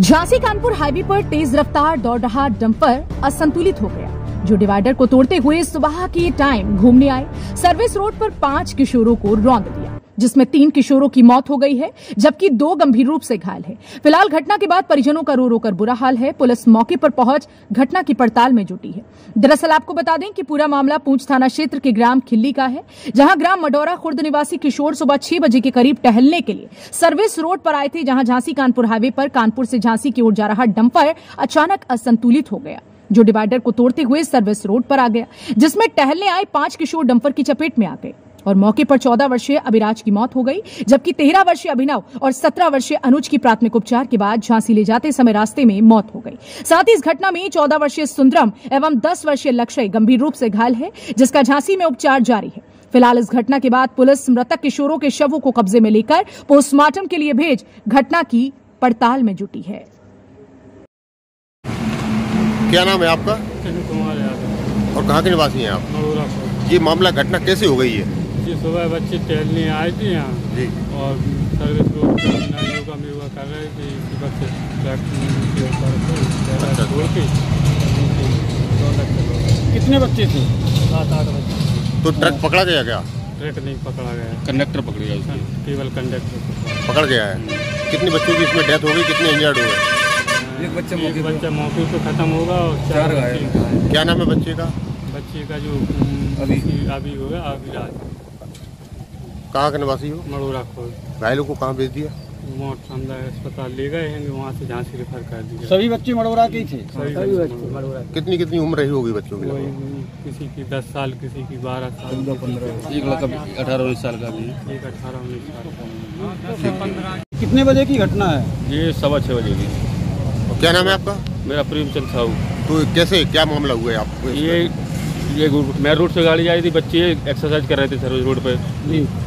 Jhansi Kanpur highway पर तेज रफ्तार दौड़ रहा डंपर असंतुलित हो गया, जो डिवाइडर को तोड़ते हुए सुबह के टाइम घूमने आए। सर्विस रोड पर पाँच किशोरों को रौंद दिया। जिसमें तीन किशोरों की मौत हो गई है, जबकि दो गंभीर रूप से घायल है। फ़िलहाल घटना के बाद परिजनों का रो रो कर बुरा हाल है। पुलिस मौके पर पहुँच घटना की पड़ताल में जुटी है। दरअसल आपको बता दें कि पूरा मामला पूंछ थाना क्षेत्र के ग्राम खिल्ली का है, जहाँ ग्राम मडौरा खुर्द निवासी किशोर सुबह छह बजे के करीब टहलने के लिए सर्विस रोड पर आए थे, जहाँ झांसी कानपुर हाईवे पर कानपुर से झांसी की ओर जा रहा डंपर अचानक असंतुलित हो गया, जो डिवाइडर को तोड़ते हुए सर्विस रोड पर आ गया, जिसमें टहलने आए पाँच किशोर डंपर की चपेट में आ गए। और मौके पर चौदह वर्षीय अभिराज की मौत हो गई जबकि तेरह वर्षीय अभिनव और सत्रह वर्षीय अनुज की प्राथमिक उपचार के बाद झांसी ले जाते समय रास्ते में मौत हो गई। साथ ही इस घटना में चौदह वर्षीय सुंदरम एवं दस वर्षीय लक्ष्य गंभीर रूप से घायल है जिसका झांसी में उपचार जारी है। फ़िलहाल इस घटना के बाद पुलिस मृतक किशोरों के शवों को कब्जे में लेकर पोस्टमार्टम के लिए भेज घटना की पड़ताल में जुटी है। क्या नाम है आपका? और कहाँ के निवासी हैं आप? ये मामला घटना कैसे हो गई है? जी सुबह बच्चे टहलने आए थे यहाँ। जी। और सर्विस रोड कर रहे थे इसी के ऊपर अच्छा। छोड़ के लोग कितने बच्चे थे? सात आठ बच्चे। तो ट्रक पकड़ा गया क्या? ट्रक नहीं पकड़ा गया। कंडक्टर पकड़ गया उसने केवल कंडक्टर पकड़। गया है। कितने बच्चों की इसमें डेथ हो गई कितने इंजर्ड हुए? एक बच्चा मौके बच्चा मौके पे खत्म होगा और चार घायल। क्या नाम है बच्चे का? बच्चे का जो अभी। अभी होगा अभिराज कहाँ के निवासी हो? मड़ोरा खोल। घायलों को कहाँ भेज दिया? अस्पताल ले गए हैं वहाँ से झांसी रेफर कर दिया। सभी बच्चे मड़ोरा के ही थे? सभी बच्चे मड़ोरा। कितनी कितनी उम्र रही होगी बच्चों की किसी की दस साल किसी की बारह साल। किसी एक लड़का अठारह उन्नीस साल का भी एक अठारह उन्नीस साल का। कितने बजे की घटना है? ये सवा छः बजे की। क्या नाम है आपका? मेरा प्रेमचंद साहू। तो कैसे क्या मामला हुआ है आपको ये ये मेन रोड से गाड़ी आई थी बच्चे एक्सरसाइज कर रहे थे सर्विस रोड पे।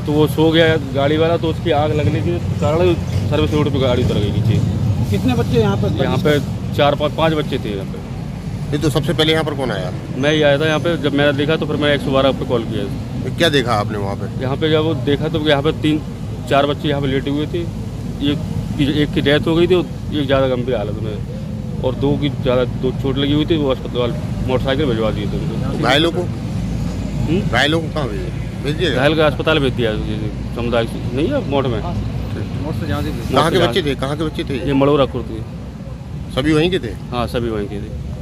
तो वो सो गया गाड़ी वाला तो उसकी आग लगने के कारण सर्विस रोड पे गाड़ी उतर गई नीचे। कितने बच्चे यहाँ पर? यहाँ पे चार पाँच पाँच बच्चे थे यहाँ पे। ये तो सबसे पहले यहाँ पर कौन आया? मैं ही आया था यहाँ पे जब मैंने देखा तो फिर मैं एक सौ बारह पे कॉल किया। ये क्या देखा आपने वहाँ पे? यहाँ पे जब वो देखा तो यहाँ पे तीन चार बच्चे यहाँ पे लेटे हुए थे। एक की एक की डेथ हो गई थी और एक ज़्यादा गंभीर हालत में और दो की ज़्यादा दो चोट लगी हुई थी वो अस्पताल मोटरसाइकिल भिजवा दिए थे उनको। घायलों को? हम्म? घायलों को कहाँ भेजिए। घायल का अस्पताल भेज दिया समुदाय नहीं है मोट में। मोड़ से जहाँ से कहाँ के बच्चे थे? कहाँ के बच्चे थे? ये मड़ोरा खुर्द सभी वहीं के थे? हाँ सभी वहीं के थे।